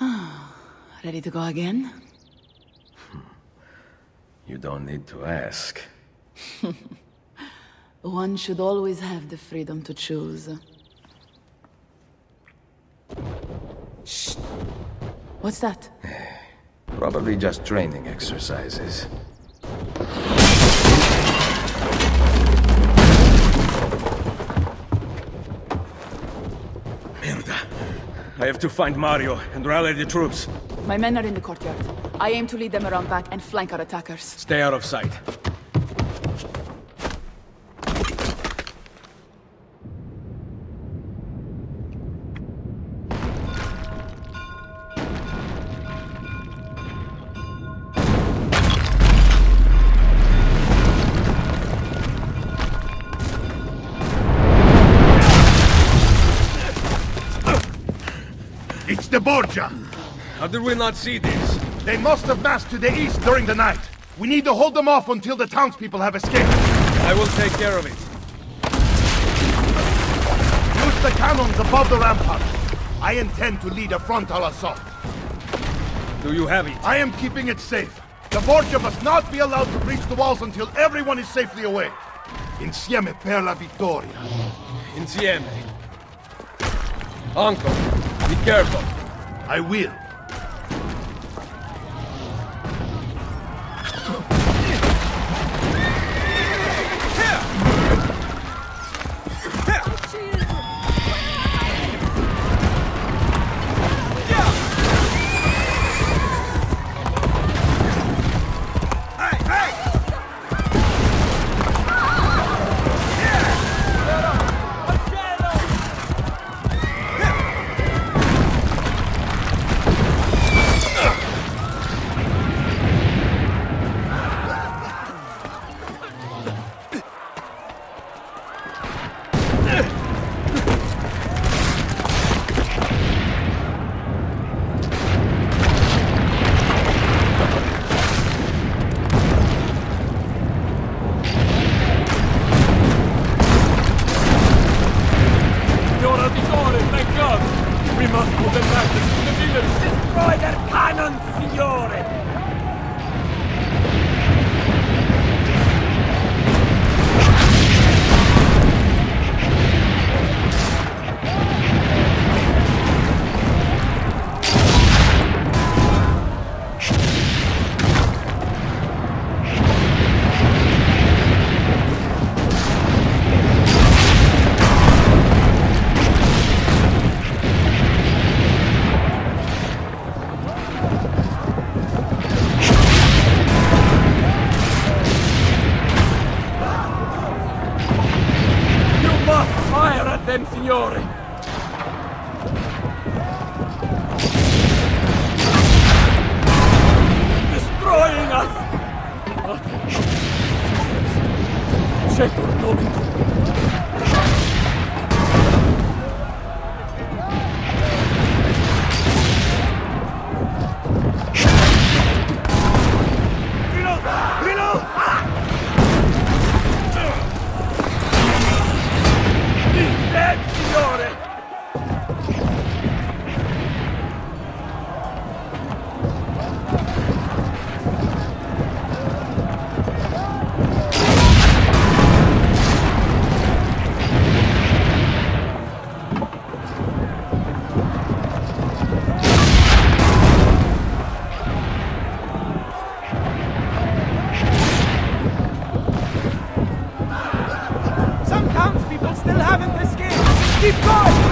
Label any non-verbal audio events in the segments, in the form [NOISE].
[SIGHS] Ready to go again? Hmm. You don't need to ask. [LAUGHS] One should always have the freedom to choose. Shh. What's that? [SIGHS] Probably just training exercises. I have to find Mario and rally the troops. My men are in the courtyard. I aim to lead them around back and flank our attackers. Stay out of sight. Borgia! How did we not see this? They must have massed to the east during the night. We need to hold them off until the townspeople have escaped. I will take care of it. Use the cannons above the rampart. I intend to lead a frontal assault. Do you have it? I am keeping it safe. The Borgia must not be allowed to breach the walls until everyone is safely away. Insieme per la vittoria. Insieme. Uncle, be careful. I will. We must put them back into the village! Destroy their cannons, signore! Signore! Escaped! Keep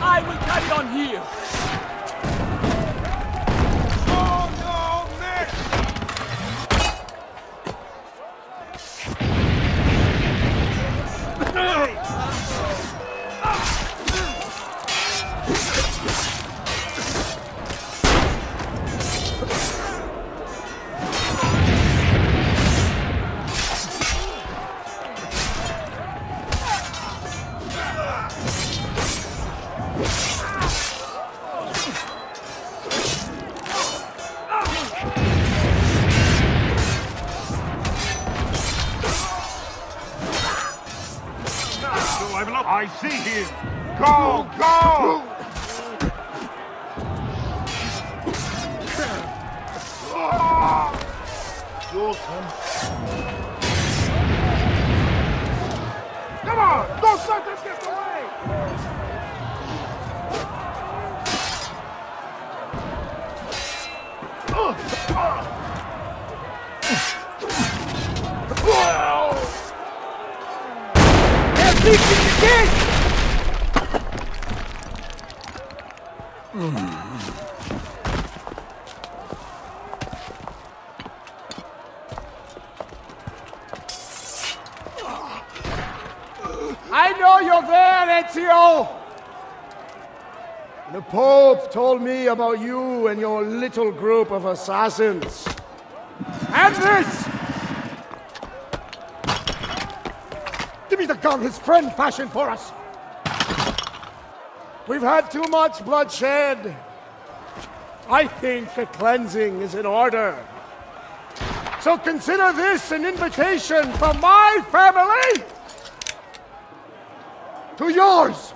I will carry on here! Level up. I see him. Go, go! Come on! Don't let this get away! They're the! I know you're there, Ezio! The Pope told me about you and your little group of assassins. And this! The gun his friend fashioned for us. We've had too much bloodshed. I think a cleansing is in order. So consider this an invitation from my family to yours.